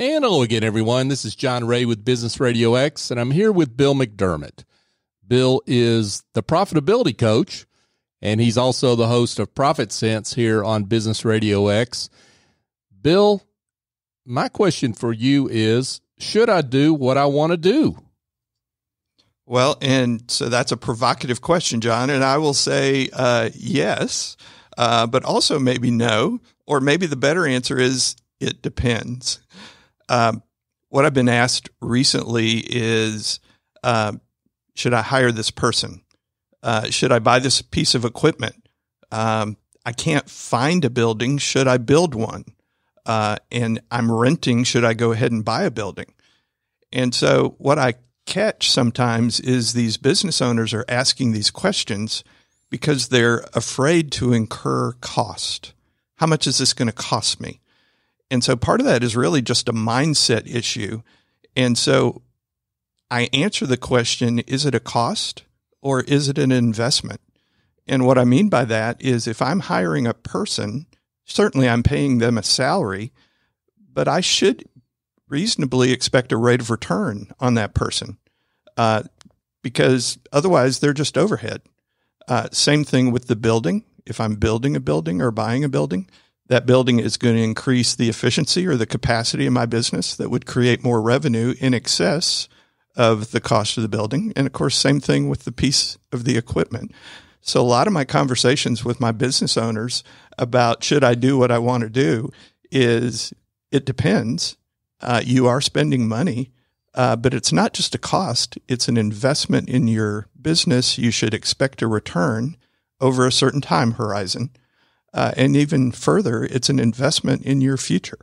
And hello again, everyone. This is John Ray with Business Radio X, and I'm here with Bill McDermott. Bill is the profitability coach, and he's also the host of Profit Sense here on Business Radio X. Bill, my question for you is Should I do what I want to do? Well, and so that's a provocative question, John. And I will say uh, yes, uh, but also maybe no, or maybe the better answer is it depends. Um, what I've been asked recently is uh, should I hire this person? Uh, should I buy this piece of equipment? Um, I can't find a building. Should I build one? Uh, and I'm renting. Should I go ahead and buy a building? And so, what I catch sometimes is these business owners are asking these questions because they're afraid to incur cost. How much is this going to cost me? And so part of that is really just a mindset issue. And so I answer the question is it a cost or is it an investment? And what I mean by that is if I'm hiring a person, certainly I'm paying them a salary, but I should reasonably expect a rate of return on that person uh, because otherwise they're just overhead. Uh, same thing with the building. If I'm building a building or buying a building, that building is going to increase the efficiency or the capacity of my business that would create more revenue in excess of the cost of the building. And of course, same thing with the piece of the equipment. So a lot of my conversations with my business owners about should I do what I want to do is it depends. Uh, you are spending money, uh, but it's not just a cost. It's an investment in your business. You should expect a return over a certain time horizon. Uh, and even further, it's an investment in your future.